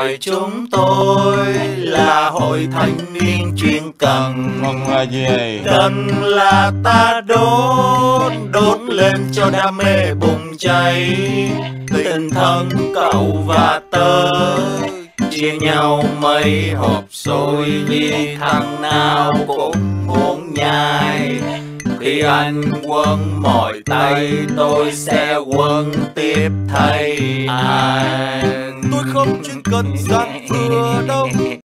Thời chúng tôi là hội thanh niên chuyên cần. Cần là gì? Cần là ta đốt, đốt lên cho đam mê bùng cháy. Tình thân cậu và tớ Chia nhau mấy hộp xôi vì thằng nào cũng muốn nhai. Khi anh quân mỏi tay tôi sẽ quân tiếp thay tôi không chuyên cần gian vừa đâu.